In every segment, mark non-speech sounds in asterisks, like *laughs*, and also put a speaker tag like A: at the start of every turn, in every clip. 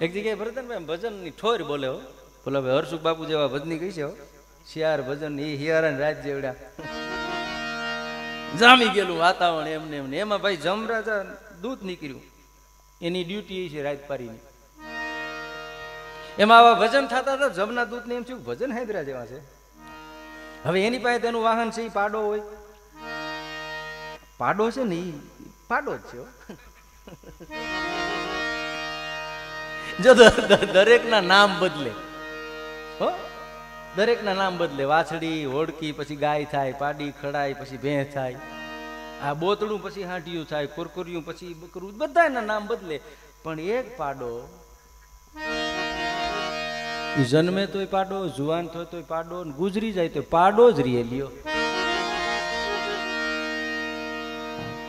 A: એક જગ્યાએ ભરતનભાઈ ભજનની ઠોર બોલે હો. બોલો ભાઈ હર્ષુખ બાપુ જેવા ભજની કહી છે હો. શિયાર ભજન એ હિયારા રાજ જેવડા. જામી ગયેલું વાતાવરણ એમને એમને. એમાં ભાઈ જમરાજા દૂધ નીકળ્યું. એની ડ્યુટી એ છે રાજપારીની એમાં આવા ભજન થતા હતા, જમના દૂધને એમ થયું, ભજન હૈદરા જેવા છે. હવે એની પાસે તેનું વાહન છે એ પાડો હોય. પાડો છે ને એ પાડો જ છે. જો દરેકના નામ બદલે. હો? દરેકના નામ બદલે. વાછડી, હોડકી, પછી ગાય થાય, પાડી ખડાય, પછી ભેં થાય. આ બોતડું પછી હાંટિયું થાય, કુરકુરિયું પછી બકરું, બધાના નામ બદલે. પણ એક પાડો જન્મે તોય પાડો, જુવાન થયો તોય પાડો ગુજરી જાય તો પાડો જ રીએ લ્યો.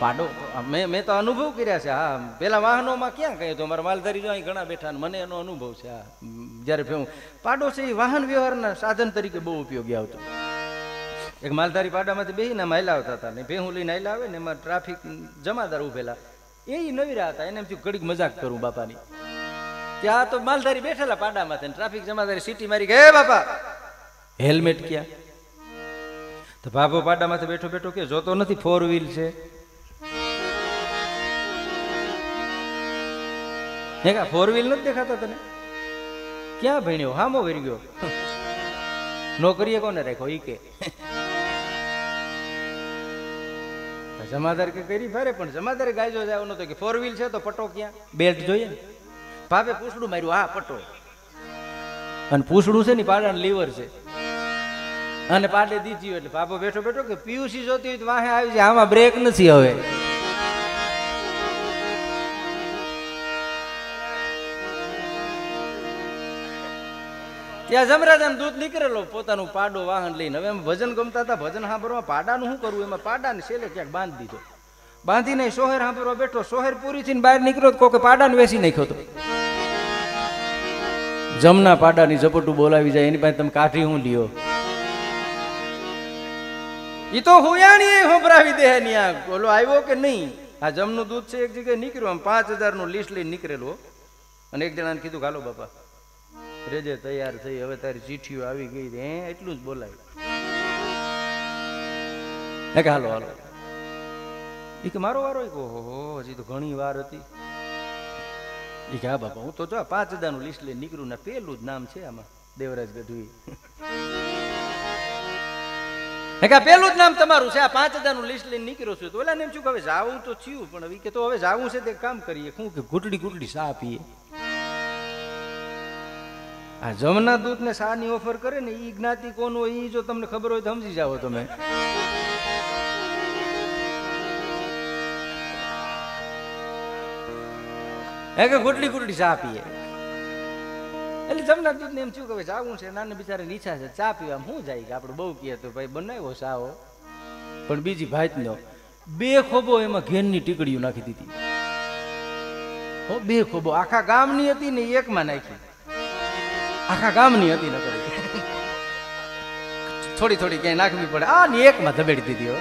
A: પાડો. મેં મેં તો અનુભવ કર્યા છે. હા, પેલા વાહનોમાં ક્યાં કહ્યું તો મારા માલધારી જો અહીં ઘણા બેઠા મને એનો અનુભવ છે. હા, જ્યારે હું પાડો છે એ વાહન વ્યવહારના સાધન તરીકે બહુ ઉપયોગી આવતો. એક માલધારી પાડામાંથી બેસીને આમ આવતા હતા ને ભેહું લઈને હાલ્યા આવે ને એમાં ટ્રાફિક જમાદાર ઉભેલા. એ નવીરા હતા, એને એમ થયું ઘડીક મજાક કરું બાપાની. ત્યાં તો માલધારી બેઠેલા પાડામાંથી ટ્રાફિક જમાદારી સીટી મારી ગયા બાપા, હેલ્મેટ ક્યાં? તો બાપો પાડામાંથી બેઠો બેઠો કે જોતો નથી ફોર વ્હીલ છે. હે કા ફોર વ્હીલ નથી દેખાતા તને? ક્યાં ભણ્યો? હામો વરી ગયો. નોકરીએ કોને રાખ્યો? ઈ કે. જમાદાર કે કરી ફરે, પણ જમાદારે ગાયજો જાવ નતો કે ફોર વ્હીલ છે તો પટો ક્યાં? બેલ્ટ જોઈએ ને. ભાભે પૂછડું માર્યું, હા, પટો. અને પૂછડું છે ને પાડાનું લીવર છે. અને પાડે દીધી એટલે પાપો બેઠો બેઠો કે પીયુસી જોતી હોય તો વાહે આવી છે આમાં બ્રેક નથી હવે. ત્યાં જમરાજાનું દૂધ નીકળેલો, પોતાનું પાડો વાહન લઈને. હવે એમ ભજન ગમતા હતા, ભજન સાંભળવા પાડાનું શું કરવું? એમાં પાડાને છેલ્લે ક્યાંક બાંધી દીધો. બાંધીને સોહેર સાંભળવા બેઠો. સોહેર પૂરી થઈને બહાર નીકળ્યો કોકે પાડાને વેસી નાખ્યો તો. જમના પાડાની ઝપટું બોલાવી જાય, એની પાસે તમે કાઠી હું લ્યો? એ તો હુયાણી હોભરાવી દે આ ઓલો આવ્યો કે નહીં? આ જમનું દૂધ છે, એક જગ્યાએ નીકળ્યું. આમ પાંચ હજારનું લિસ્ટ લઈને નીકળેલું અને એક જણાને કીધું ગાલો બાપા રેજે તૈયાર થઈ, હવે તારી ચીઠીઓ આવી ગઈ હે? એટલું જ બોલાય. હે કે, હાલો હાલો. એ કે, મારો વારો કે ઓહો હજી તો ઘણી વાર હતી. ઈ કે, હા, બાપા, હું તો જો પાંચ હજારનું લિસ્ટ લઈને નીકળ્યું ને પેલું જ નામ છે આમાં, દેવરાજ ગઢવી. *laughs* હે કે પેલું જ નામ તમારું છે, આ પાંચ હજારનું લિસ્ટ લઈને નીકળ્યો છું તો. ઓલા એમ છું કે, હવે જાવું તો થયું, પણ હવે કે તો હવે જાવું છે, તે કામ કરીએ. શું કે, ઘૂંટડી ઘૂંટડી સા પીએ આ જમના દૂધ ને સા ની ઓફર કરે ને એ જ્ઞાતિ કોણ હોય ઈ જો તમને ખબર હોય તો સમજી જાઓ તમે. હે કે ખોટલી ખોટલી ચા પીએ. એટલે જમના દૂધ ને એમ શું કે ચા જાવું છે, નાના બિચારાની ઈચ્છા છે ચા પીવા. શું જાય કે આપણે બહુ કહીએ તો ભાઈ બનાવ્યો ચાઓ પણ બીજી ભાતનો બે ખોબો એમાં ઘેનની ટીકડીઓ નાખી દીધી. હો, બે ખોબો. આખા ગામની હતી ને એકમાં નાખી. આખા ગામની હતી ન થોડી થોડી ક્યાંય નાખવી પડે. આ ની એકમાં ધબેડી દીધી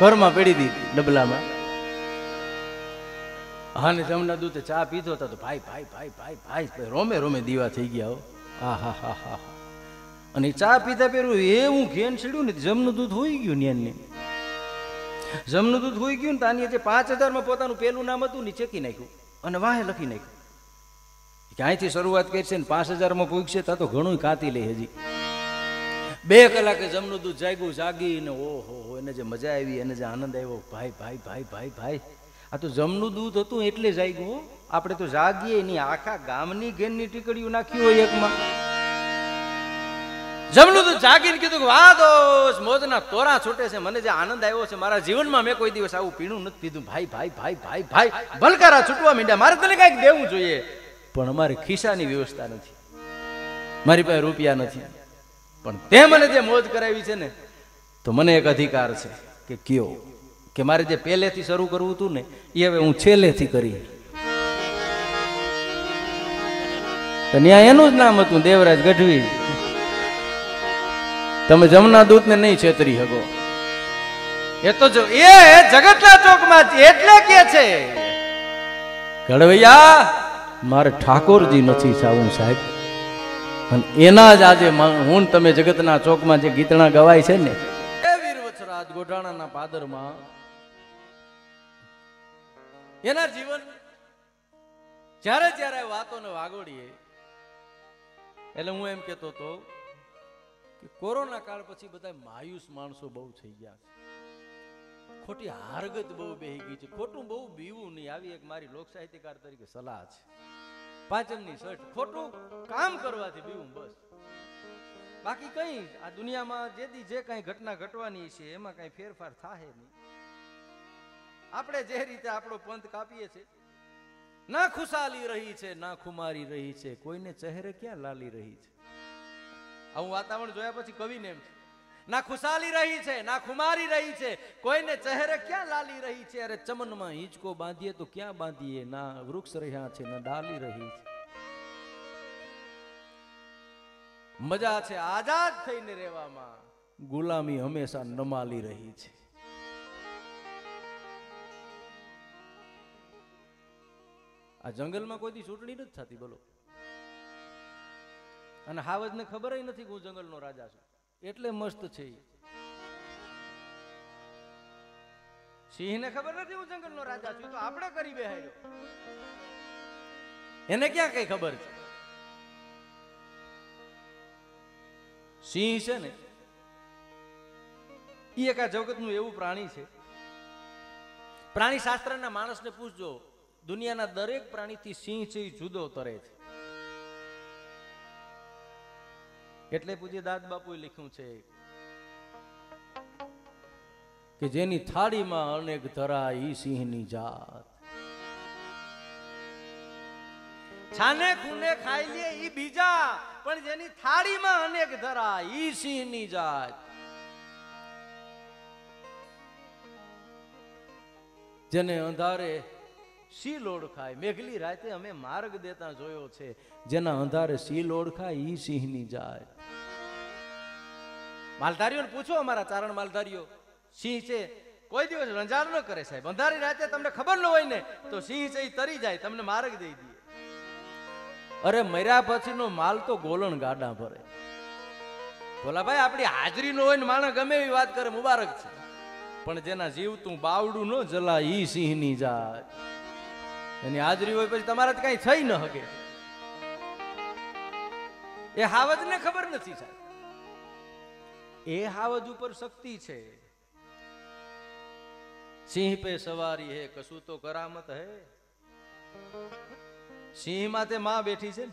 A: ઘરમાં પેડી દીધી ડબલામાં. હા, ને જમના દૂધે ચા પીધો હતો તો ભાઈ ભાઈ ભાઈ ભાઈ ભાઈ રોમે રોમે દીવા થઈ ગયા હો. હા હા હા હા અને ચા પીધા પેલું એવું ઘેન છેડ્યું ને જમનું દૂધ હોઈ ગયું ને જમનું દૂધ હોઈ ગયું ને તાની જે પાંચ હજારમાં પોતાનું પેલું નામ હતું ને ચેકી નાખ્યું. અને વાહે લખી નાખ્યું. કે શરૂઆત કરી છે ને પાંચ હજારમાં પૂગશે છે તો ઘણું કાતી લે હજી. બે કલાકે જમનું દૂધ જાગ્યું જાગીને ઓહો હો એને જે મજા આવી, એને જે આનંદ આવ્યો, ભાઈ ભાઈ ભાઈ ભાઈ ભાઈ. આ તો જમનું દૂધ હતું એટલે જાગ્યું આપણે તો જાગીએ, એની આખા ગામની ઘેરની ટીકડીઓ નાખી હોય એકમાં. જમનું દૂધ જાગીને કીધું કે દોસ્ત, મોજના તોરા છૂટે છે. મને જે આનંદ આવ્યો છે, મારા જીવનમાં મેં કોઈ દિવસ આવું પીણું નથી પીધું. ભાઈ ભાઈ ભાઈ ભાઈ ભાઈ, ભલકારા છૂટવા માંડ્યા. મારે તને કંઈક દેવું જોઈએ. પણ અમારે ખિસ્સાની વ્યવસ્થા નથી. મારી પાસે રૂપિયા નથી. પણ તે મને જે મોજ કરાવી છે ને, તો મને એક અધિકાર છે કે કયો? કે મારે જે પહેલેથી શરૂ કરવું હતું ને, એ હવે હું છેલ્લેથી કરી. ત્યાં એનું જ નામ હતું, દેવરાજ ગઢવી. તમે જમના દૂતને નહીં છેતરી શકો. એ તો જો, એ જગતના ચોકમાં એટલે કે છે. ઘડવૈયા મારે ઠાકોરજી નથી સાવું સાહેબ. અને એના જ આજે હું તમે જગતના ચોકમાં જે ગીતણા ગવાય છે ને, એ વીર વત્સરાજ ગોઢાણાના પાદરમાં એના જીવન જ્યારે જ્યારે વાતોને વાગોડીએ, એટલે હું એમ કહેતો હતો કે કોરોના કાળ પછી બધા માયુસ માણસો બહુ થઈ ગયા છે. ખોટી હારગત બહુ બેહી છે. ખોટું બહુ બીવું નહીં. આવી એક મારી લોક સાહિત્યકાર તરીકે સલાહ છે. પાંચમની સઠ ખોટું કામ કરવાથી બીવું બસ. બાકી કઈ આ દુનિયામાં જે દી જે કઈ ઘટના ઘટવાની છે, એમાં કઈ ફેરફાર થાય નહીં. આપણે જે રીતે આપણો પંથ કાપીએ છીએ ના ખુશાલી રહી છે, ના ખુમારી રહી છે. કોઈને ચહેરે ક્યાં લાલી રહી છે? આવું વાતાવરણ જોયા પછી કવિને એમ છે ના ખુશાલી રહી છે, ના ખુમારી રહી છે. કોઈને ચહેરે ક્યાં લાલી રહી છે? અરે ચમનમાં હિંચકો બાંધીએ તો ક્યાં બાંધીએ? ના વૃક્ષ રહ્યા છે, ના ડાલી રહી છે. મજા છે આઝાદ થઈને રહેવામાં. ગુલામી હંમેશા નમાલી રહી છે. આ જંગલમાં કોઈ ચૂંટણી નથી થતી, બોલો. અને હાવજને ખબર નથી કે હું જંગલનો રાજા છું. એટલે મસ્ત છે સિંહ સિંહને ખબર નથી હું જંગલનો રાજા છું, તો આપણે કરી બેહાયો એને ક્યાં કઈ ખબર છે? સિંહ છે ને એ એક આ જગતનું એવું પ્રાણી છે. પ્રાણી શાસ્ત્રના માણસને પૂછજો, દુનિયાના દરેક પ્રાણીથી સિંહ છે જુદો તરે છે. એટલે પૂજ્ય દાદ બાપુએ લખ્યું છે કે જેની થાળીમાં અનેક ધરા ઈ સિંહની જાત. છાને ખૂને ખાઈ લે ઈ બીજા પણ જેની થાળીમાં અનેક ધરા ઈ સિંહની જાત. જેને અંધારે શીલ ઓળખાય. મેઘલી રાતે અમે માર્ગ દેતા જોયો છે. જેના અંધારે શીલ ઓળખાય, ઈ સિંહની જાય. માલધારીઓને પૂછો અમારા ચારણ માલધારીઓ. સિંહ છે. કોઈ દિવસ રંજાડ ન કરે સાહેબ. અંધારી રાતે તમને ખબર ન હોય ને, તો સિંહ છે એ તરી જાય. તમને માર્ગ દઈ દે અરે મર્યા પછીનો માલ તો ગોલણ ગાડા ભરે. બોલા ભાઈ આપણી હાજરી નો હોય ને માણસ ગમે એવી વાત કરે, મુબારક છે. પણ જેના જીવ તું બાવડું ન જલા ઈ સિંહની જાય. એની હાજરી હોય પછી તમારાથી કઈ થઈ ન શકે એ હાવજને ખબર નથી સાહેબ. એ હાવજ ઉપર શક્તિ છે. સિંહ પે સવારી હે, કશું તો કરામત હે. સિંહમાં તે માં બેઠી છે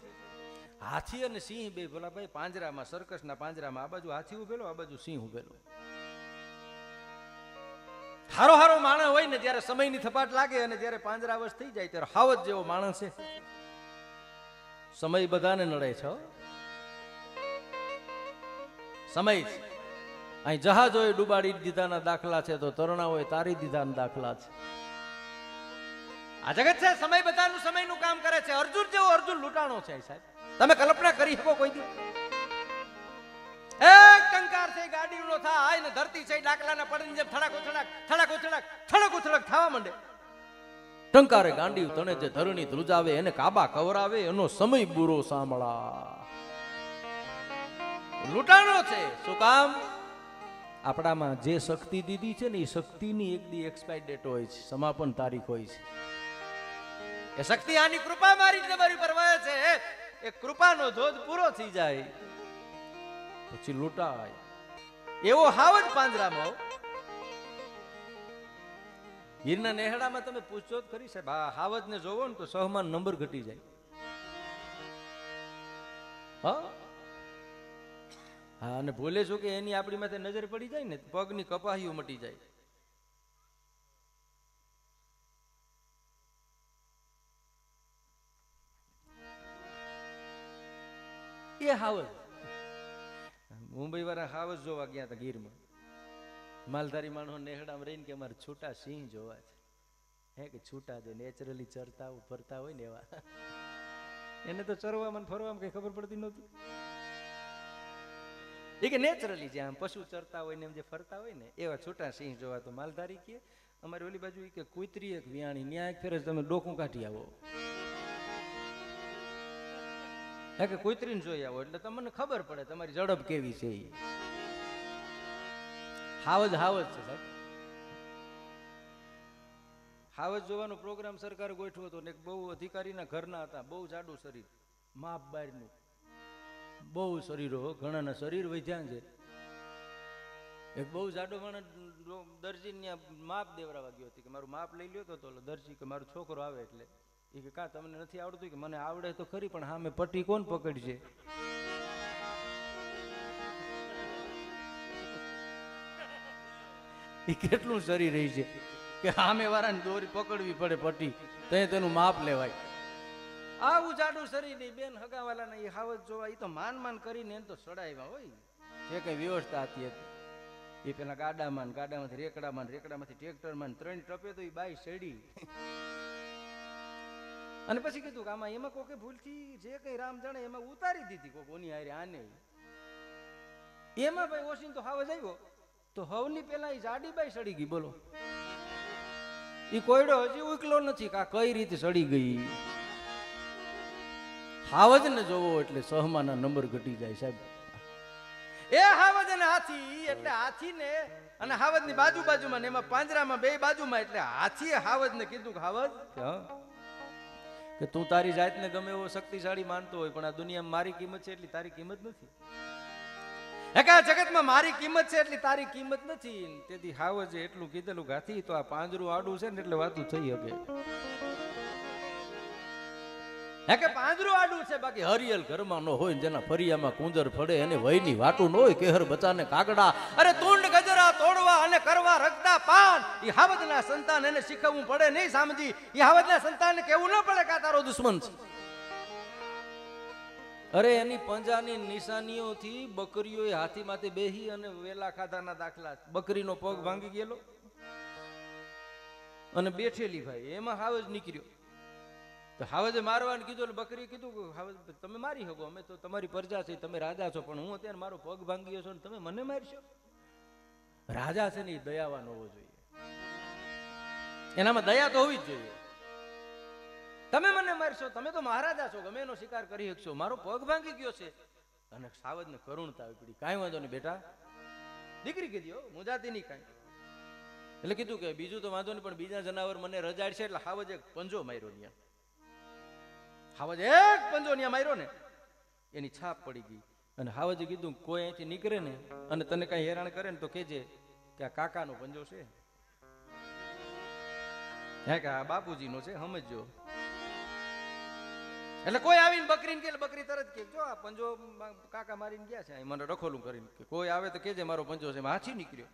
A: હાથી અને સિંહ બે ભોલા ભાઈ, પાંજરામાં, સર્કસના પાંજરામાં, આ બાજુ હાથી ઉભેલો, આ બાજુ સિંહ ઉભેલો. હારો હારો માણસ હોય ને ત્યારે સમયની થપાટ લાગે અને જ્યારે પાંજરાવશ થઈ જાય ત્યારે હાવત જેવો માણસ છે. સમય બધાને નડે છે સમય અહીં જહાજોએ ડૂબાડી દીધાના દાખલા છે તો તરણાઓએ તારી દીધાના દાખલા છે. આ જગત છે, સમય બધાનું સમયનું કામ કરે છે. અર્જુન જેવો અર્જુન લૂંટાણો છે સાહેબ. તમે કલ્પના કરી શકો કોઈ દી? એક ટંકાર છે, ગાડીનો થાય ને ધરતી છે, ડાકલાના પડની જેમ થડાક ઉથડાક થડાક, થડાકો, થડાક, થવા માંડે. ટંકારે ગાંડી તણે જે ધરણી ધ્રુજાવે, એને કાબા કવરાવે એનો સમય બુરો સાંભળા લૂંટાણો છે, શું કામ? આપણામાં જે શક્તિ દીધી છે ને, એ શક્તિની એક દી એક્સપાયર ડેટ હોય છે, સમાપન તારીખ હોય છે. એ શક્તિ આની કૃપા મારી તમારી પર વહે છે. એ કૃપાનો ધોધ પૂરો થઈ જાય. પછી લૂંટાય એવો હાવ જ પાંજરામાં ગીરના નેહડામાં તમે પૂછો ખરી સાહેબ, આ હાવજ ને જોવો ને તો સહમાન નંબર ઘટી જાય. હા, અને ભૂલે છો કે એની આપણી માથે નજર પડી જાય ને, પગની કપાહીઓ મટી જાય. એ હાવજ. મુંબઈ વાળા હાવજ જોવા ગયા હતા ગીરમાં. માલધારી માણસો નેહડામાં રહીને કે અમારે છૂટા સિંહ જોવા છે. હે કે છૂટા જે નેચરલી ચરતા ફરતા હોય ને એવા. એને તો ચરવામાં મને ફરવામાં કઈ ખબર પડતી નહોતી. એ કે નેચરલી જે આમ પશુ ચરતા હોય ને એમ જે ફરતા હોય ને, એવા છૂટા સિંહ જોવા. તો માલધારી કે અમારી ઓલી બાજુ કે કુતરી એક વિયાણી, ન્યાય ફેરે તમે ડોકું કાઢી આવો. હે કે કુતરીને જોઈ આવો, એટલે તમને ખબર પડે તમારી ઝડપ કેવી છે એ હાવજ હાવજ છે સાહેબ. હાવજ જોવાનો પ્રોગ્રામ સરકારે ગોઠવ્યો હતો ને એક બહુ અધિકારીના ઘરના હતા, બહુ જાડું શરીર. માપ બહારનું બહુ શરીરો ઘણાના શરીર વધ્યા છે. એક બહુ જાડો માણસ દરજીને માપ દેવરાવા ગયો હતી કે મારું માપ લઈ લ્યો તો દરજી કે મારો છોકરો આવે એટલે. કે કા તમને નથી આવડતું કે મને આવડે તો ખરી, પણ હા મેં પટ્ટી કોણ પકડશે? એ કેટલું શરીર રહી છે? કે સામે વાળાને દોરી પકડવી પડે પટ્ટી તો તેનું માપ લેવાય. આવું જાડું શરીર નહીં બેન હગાવાલાના એ હાવત જોવા એ તો માન માન કરીને એને તો સડાવ્યા હોય. જે કઈ વ્યવસ્થા હતી હતી એ પેલા ગાડામાં ગાડામાંથી રેકડામાં રેકડામાંથી ટ્રેક્ટરમાં ત્રણ ટપે તો એ બાઈ સડી. અને પછી કીધું કે આમાં એમાં કોકે ભૂલથી જે કઈ રામ જાણે એમાં ઉતારી દીધી કોક ઓની હારે આને. એમાં ભાઈ ઓશીન તો હાવજ આવ્યો. તો હવની પેલા એ જાડી બાઈ સડી ગઈ, બોલો. એ કોયડો હજી ઉકલો નથી કે આ કઈ રીતે સડી ગઈ. હાવજ ને જોવો એટલે સહમાના નંબર ઘટી જાય સાહેબ. એ હાવજ અને હાથી, એટલે હાથી ને અને હાવજની બાજુ બાજુમાં ને એમાં પાંજરામાં બે બાજુમાં, એટલે હાથી હાવજ ને કીધું કે હાવજ કે તું તારી જાતને ગમે એવો શક્તિશાળી માનતો હોય, પણ આ દુનિયામાં મારી કિંમત છે એટલી તારી કિંમત નથી. આ જગતમાં મારી કિંમત છે એટલી તારી કિંમત નથી? તેથી હાવજે એટલું કીધેલું ગાથી તો આ પાંજરું આડું છે ને એટલે વાતું થઈ શકે. હે કે પાંજરું આડું છે, બાકી હરિયલ ઘરમાં ન હોય જેના ફરિયામાં કુંજર ફળે, એને વયની વાટું ન હોય, કેહર બચાને કાગડા. અરે ગજરા અને કરવા રખતા પાન એ હાવજના સંતાન એને શીખવવું પડે નહીં સામજી એ હાવજના સંતાનને કેવું ન પડે કે તારો દુશ્મન છે. અરે, એની પંજાની નિશાનીઓથી બકરીઓએ હાથીમાંથી બેહી અને વેલા ખાધાના દાખલા બકરીનો પગ ભાંગી ગયેલો અને બેઠેલી ભાઈ. એમાં હાવજ નીકળ્યો. તો હાવજે મારવાનું કીધું બકરી કીધું કે હાવજ, તમે મારી શકો, અમે તો તમારી પ્રજા છે તમે રાજા છો, પણ હું અત્યારે મારો પગ ભાંગી ગયો છો ને તમે મને મારશો? રાજા છે ને એ દયાવાન હોવો જોઈએ. એનામાં દયા તો હોવી જ જોઈએ. તમે મને મારશો, તમે તો મહારાજા છો, ગમે એનો શિકાર કરી શકશો. મારો પગ ભાંગી ગયો છે. અને સાવજને કરુણતા આવી પડી કાંઈ વાંધો નહીં બેટા. દીકરી કીધી હો જાતી નહીં કાંઈ. એટલે કીધું કે બીજું તો વાંધો નહીં, પણ બીજા જનાવર મને રજાડશે એટલે હાવજ એક પંજો માર્યો ત્યાં હાવજ એક પંજો ત્યાં માર્યો ને. એની છાપ પડી ગઈ. અને હાવજે કીધું, કોઈ અહીંથી નીકળે ને, અને તને કઈ હેરાન કરે ને તો કેજે કે કાકાનો પંજો છે. હે કે બાપુજીનો છે, સમજજો. એટલે કોઈ આવીને બકરીને કે બકરી તરત કે, જો આ પંજો કાકા મારીને ગયા છે મને રખોલું કરીને કે, કોઈ આવે તો કેજે મારો પંજો છે હાથી નીકળ્યો.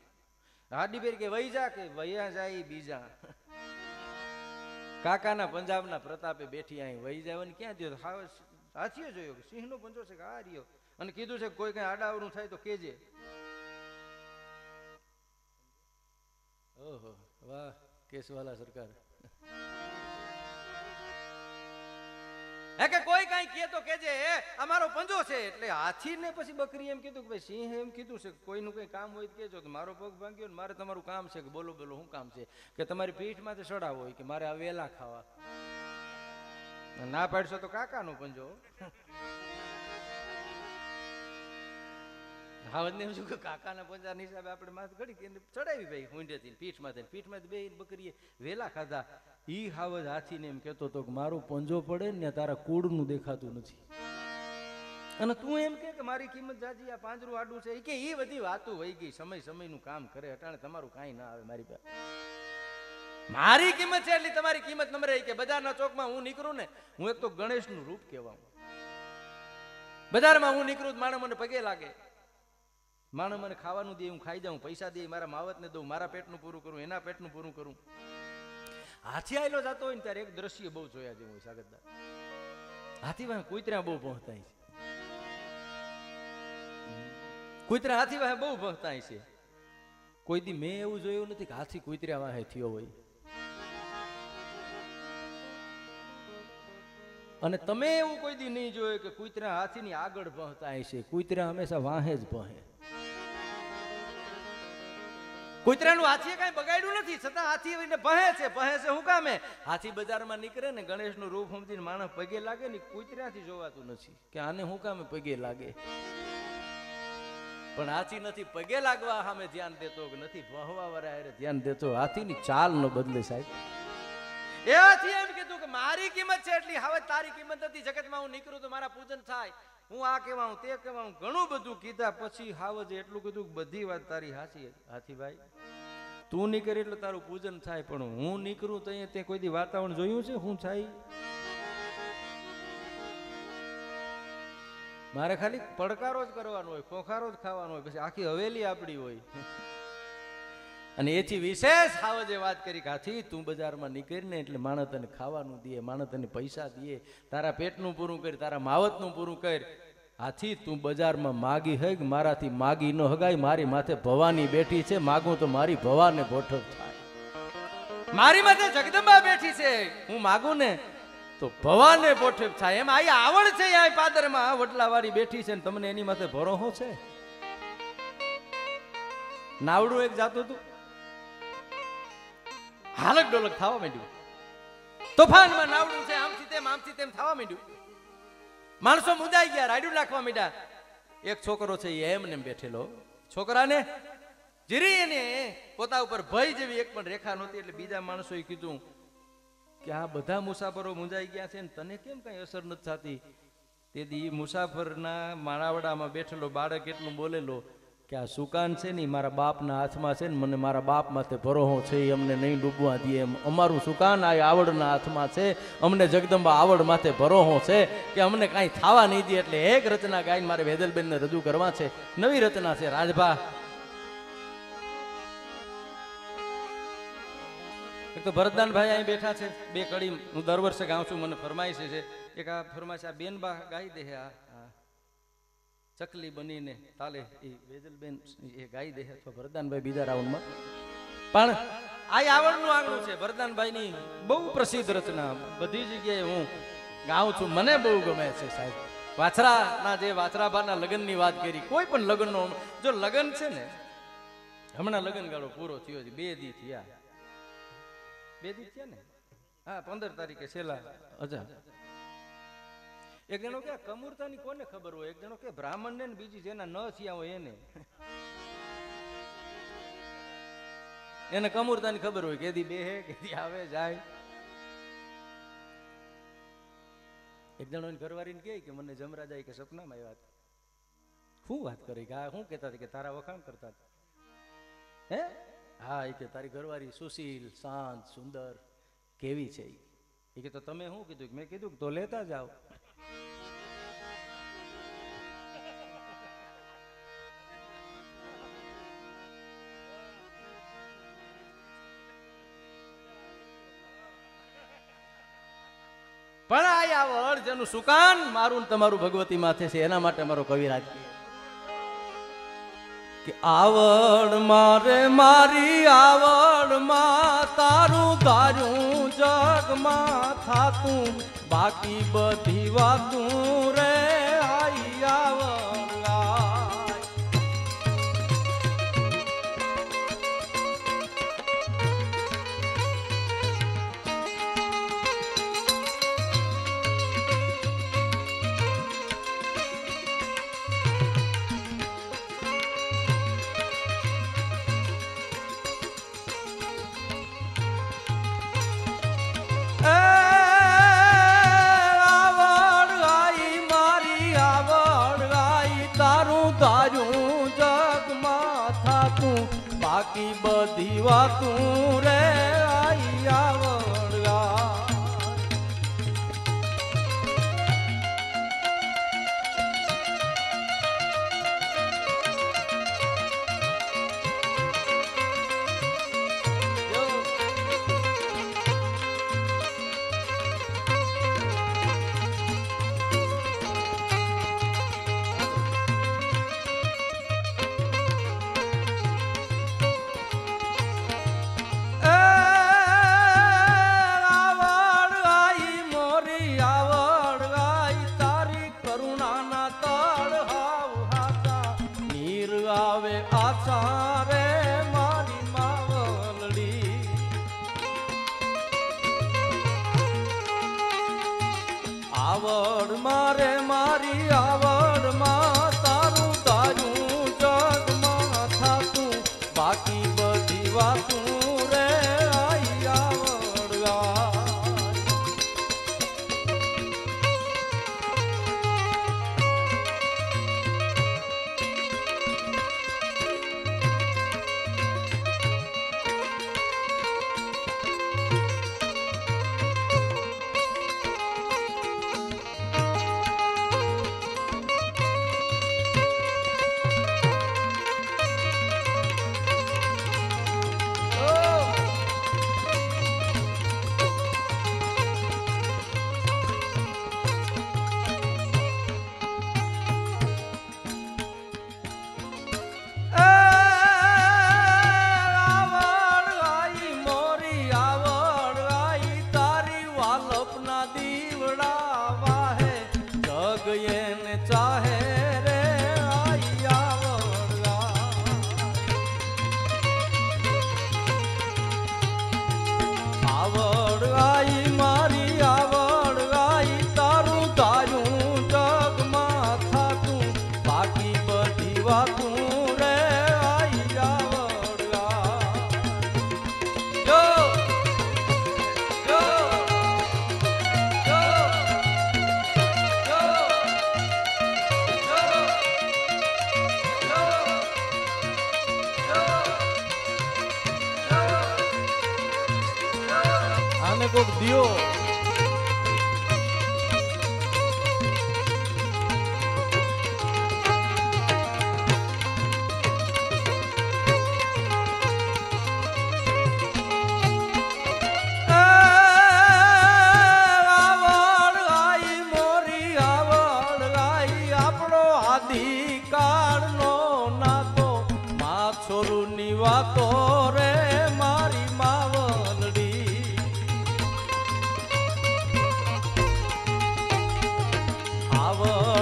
A: હાડી પેર કે વહી જા કે વૈયા જાય બીજા. કાકાના પંજાબના પ્રતાપે બેઠી અહીં વહી અને ક્યાં થયો? હાવ હાથીએ જોયો કે સિંહનો પંજો છે કે આ રહ્યો? અને કીધું છે કોઈ કઈ આડાવડું થાય તો કેજે ઓહો વાહ કેસવાલા સરકાર. હે કે કોઈ કઈ કહે તો કેજે "એ, અમારો પંજો છે. એટલે હાથી ને પછી બકરી એમ કીધું કે ભાઈ સિંહ એમ કીધું છે કોઈનું કઈ કામ હોય તો કેજો કે મારો પગ ભાંગ્યો ને મારે તમારું કામ છે કે બોલો બોલો શું કામ છે? કે તમારી પીઠમાંથી સડાવો હોય કે મારે આ વેલા ખાવા. ના પાડશો તો કાકાનો પંજો. હાવજને એમ શું કે કાકાના પંજાના હિસાબે આપણે માથ ઘડી કે ચડાવી ભાઈ ઊંડેથી પીઠમાંથી પીઠમાંથી બે બકરીએ વેલા ખાધા. ઈ હાવજ હાથીને એમ કહેતો હતો કે મારો પંજો પડે ને તારા કુળનું દેખાતું નથી. અને તું એમ કે મારી કિંમત જાજી, આ પાંજરું આડું છે. કે એ બધી વાતો વહી ગઈ. સમય સમયનું કામ કરે, અટાણે તમારું કાંઈ ના આવે મારી પાસે. મારી કિંમત છે એટલી તમારી કિંમત નમ રહી કે બજારના ચોકમાં હું નીકળું ને, હું એક તો ગણેશનું રૂપ કહેવા બજારમાં હું નીકળું માણસ મને પગે લાગે. માણસ મને ખાવાનું દે, હું ખાઈ જાઉં, પૈસા દે, મારા માવતને દઉં, મારા પેટનું પૂરું કરું, એના પેટનું પૂરું કરું. હાથી આવેલો જતો હોય ને ત્યારે એક દ્રશ્ય બહુ જોયા જેવું હોય સાગરદાર હાથી વાહે કુતરા બહુ પહોંચતા છે. કુતરા હાથી વાહે બહુ પહોંચતા છે. કોઈ દી મેં એવું જોયું નથી કે હાથી કુતરા વાહે થયો હોય. અને તમે એવું કોઈ દી નહીં જોયું કે કુતરા હાથીની આગળ પહોંચતા છે. કુતરા હંમેશા વાહે જ પહોંચે કૂતરાનું હાથીએ કાંઈ બગાડ્યું નથી, છતાં હાથી એને ભહે છે ભહે છે, હું કામે? હાથી બજારમાં નીકળે ને ગણેશનું રૂપ સમજીને માણસ પગે લાગે ને કૂતરાથી જોવાતું નથી, કે આને હું કામે પગે લાગે? પણ હાથી નથી પગે લાગવા સામે ધ્યાન દેતો કે નથી વહવા વાળા ધ્યાન દેતો, હાથીની ચાલ નો બદલે સાહેબ. એ હાથી એમ કીધું કે મારી કિંમત છે એટલી, હવે તારી કિંમત નથી, જગતમાં હું નીકળું તો મારા પૂજન થાય. હું આ કહેવા હું તે કહેવા હું ઘણું બધું કીધા પછી હાવજે એટલું કીધું બધી વાત તારી હાચી, હાથીભાઈ. તું નીકળી એટલે તારું પૂજન થાય, પણ હું નીકળું તો અહીંયા તે કોઈ દી વાતાવરણ જોયું છે? હું થાય? મારે ખાલી પડકારો જ કરવાનો હોય, ખોખારો જ ખાવાનો હોય, પછી આખી હવેલી આપણી હોય. અને એથી વિશેષ હાવજે વાત કરી કાથી તું બજારમાં નીકળીને એટલે માણસ તને ખાવાનું દે માણસ તને પૈસા દે, તારા પેટનું પૂરું કર, તારા માવતનું પૂરું કર. આથી તું બજારમાં માગી હગ, મારાથી માગી ન હગાય, મારી માથે ભવાની બેઠી છે, માગું તો મારી ભવાને ગોઠવ થાય. મારી માથે જગદંબા બેઠી છે, હું માગું ને તો ભવાને ગોઠવ થાય. એમ આઈ આવડ છે આ પાદરમાં, વડલાવાળી બેઠી છે ને, તમને એની માથે ભરોહો છે? નાવડું એક જાતું હતું? હાલક ડોલક થવા માંડ્યું. તોફાનમાં નાવડું છે, આમથી તેમ આમથી તેમ થવા માંડ્યું. માણસો મુદાઈ ગયા રાડ્યું નાખવા માંડ્યા. એક છોકરો છે, એ એમને એમ બેઠેલો. છોકરાને જીરી એને પોતા ઉપર ભય જેવી એક પણ રેખા નહોતી, એટલે બીજા માણસોએ કીધું કે આ બધા મુસાફરો મુંજાઈ ગયા છે ને તને કેમ કઈ અસર નથી થતી? તેથી મુસાફરના માણાવડામાં બેઠેલો, બાળક એટલું બોલેલો કે આ સુકાન છે ને મારા બાપના હાથમાં છે ને મને મારા બાપ માથે ભરોહો છે એ અમને નહીં ડૂબવા દે એમ. અમારું સુકાન આ આવડના હાથમાં છે. અમને જગદંબા આવડ માથે ભરોહો છે કે અમને કાંઈ થવા નહીં દે એટલે એક રચના ગાઈને મારે વેદલબેનને રજૂ કરવા છે. નવી રચના છે, રાજભા. એક તો ભરતદાનભાઈ અહીં બેઠા છે. બે કડી હું દર વર્ષે ગાઉં છું, મને ફરમાઈશ છે. એક આ ફરમાઈશ આ બેનબા ગાઈ દે આ. ચકલી બનીને તાલે એ વેજલબેન એ ગાઈ દે અથવા વરદાનભાઈ બીજા રાઉન્ડમાં. પણ આ આવડનું આંગણું છે, વરદાનભાઈની બહુ પ્રસિદ્ધ રચના. બધી જગ્યાએ હું ગાઉં છું, મને બહુ ગમે છે સાહેબ. વાછરાના જે વાછરાભાના લગ્નની વાત કરી, કોઈ પણ લગ્નનો જો લગ્ન છે ને, હમણાં લગ્ન ગાળો પૂરો થયો છે, બે દી થયા. બે દી થયા ને? હા, પંદર તારીખે છેલ્લા અજા એક જણો કે કમૂરતાની કોને ખબર હોય? એક જણો કે બ્રાહ્મણ ને બીજી જેના ન થયા હોય એને. એને કમૂરતાની ખબર હોય કેદી બેહે કેદી આવે, જાય. એક જણો ઘરવાળીને કહે કે મને જમરાજા કે સપનામાં આવ્યા હતા. શું વાત કરી કે આ શું કહેતા હતા કે તારા વખાણ કરતા હે? હા, એ કે તારી ઘરવાળી સુશીલ, શાંત, સુંદર, કેવી છે એ કે તો તમે શું કીધું? મેં કીધું કે તો લેતા જાઓ. પણ આ આવડ સુકાન, મારું તમારું ભગવતી માથે છે, એના માટે મારો કવિરાજ. કે આવડ મારે મારી, આવડમાં તારું તારું જગમાં થાતું, બાકી બધી વાતું રે બધી આને કોક આવડ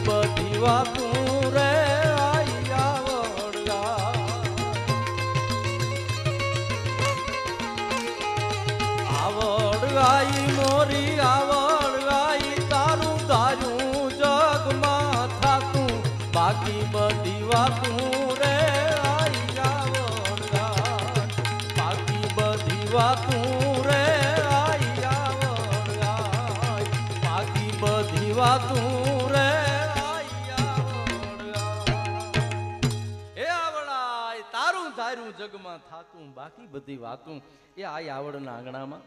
A: બધી વાતું બાકી બધી વાતું એ આ આવડના આંગણામાં.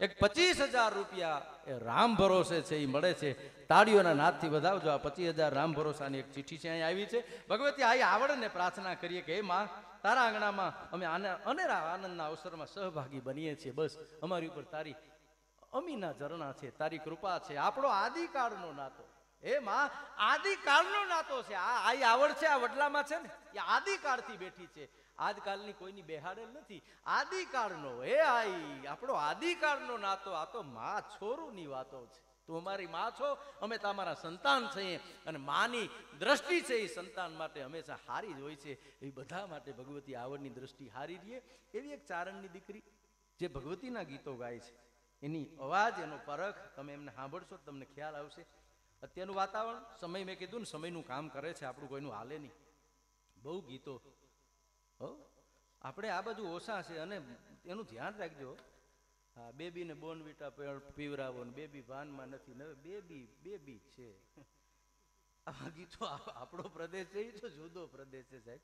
A: એક પચીસ હજાર રૂપિયા એ રામ ભરોસે છે એ મળે છે. તાળીઓના નાદથી વધાવજો. આ પચીસ હજાર રામ ભરોસાની એક ચિઠ્ઠી છે, અહીં આવી છે. ભગવતી આઈ આવડને પ્રાર્થના કરીએ કે, હે માં, તારા આંગણામાં અમે આને, અનેરા આનંદના અવસરમાં સહભાગી બનીએ છીએ. બસ, અમારી ઉપર તારી અમીના ઝરણા છે, તારી કૃપા છે. આપણો આદિકાળનો નાતો. હે માં, આદિકાળનો નાતો છે. આ આઈ આવડ છે, આ વડલામાં છે ને, એ આદિકાળથી બેઠી છે. આજકાલની કોઈની બેહાડેલ નથી. આદિકાળનો, હે આઈ, આપણો આદિકાળનો નાતો, આ તો મા છોરુની વાતો છે. તું અમારી મા છો, અમે તમારા સંતાન છીએ અને માની દ્રષ્ટિ છે એ સંતાન માટે હંમેશા હારી જ હોય છે. એ બધા માટે ભગવતી આવડની દ્રષ્ટિ હારી રહીએ. એવી એક ચારણની દીકરી જે ભગવતીના ગીતો ગાય છે. એની અવાજ, એનો પરખ, તમે એમને સાંભળશો તમને ખ્યાલ આવશે. અત્યારનું વાતાવરણ, સમય મેં કીધું ને, સમયનું કામ કરે છે, આપણું કોઈનું હાલે નહીં. બહુ ગીતો હો? આપણે આ બધું ઓછા છે અને એનું ધ્યાન રાખજો. હા, બેબીને બોનવીટા પીવરાવો ને બેબી ભાનમાં નથી. ને બેબી બેબી છે. આ ગીતો આપણો પ્રદેશ છે, એ તો જુદો પ્રદેશ છે સાહેબ.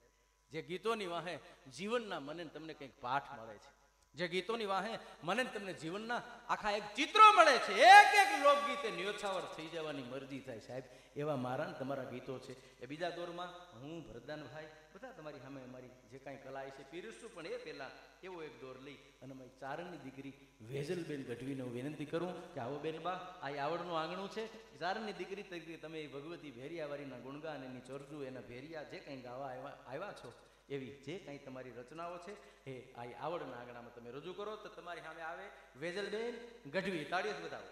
A: જે ગીતોની વાહે જીવનના મને તમને કંઈક પાઠ મળે છે. જે ગીતોની વાહે મને તમને જીવનના આખા એક ચિત્રો મળે છે. એક એક લોકગીતે ન્યોછાવર થઈ જવાની મરજી થાય સાહેબ. એવા મારા તમારા ગીતો છે. એ બીજા દોરમાં હું ભરદાનભાઈ બધા તમારી સામે અમારી જે કાંઈ કલા છે, પીરસું, પણ એ પહેલાં એવો એક દોર લઈ અને અમારી ચારણની દીકરી વેજલબેન ગઢવીને હું વિનંતી કરું કે આવો બેનબા આ આવડનું આંગણું છે. ચારણની દીકરી તરીકે તમે એ ભગવતી ભેરિયાવાળીના ગુણગાન, એની ચરજુ, એના ભેરિયા, જે કંઈ ગાવા આવ્યા આવ્યા છો એવી જે કંઈ તમારી રચનાઓ છે, એ આ આવડના આંગણામાં તમે રજૂ કરો તો તમારી સામે આવે વેજલબેન ગઢવી, તાળીઓ બતાવો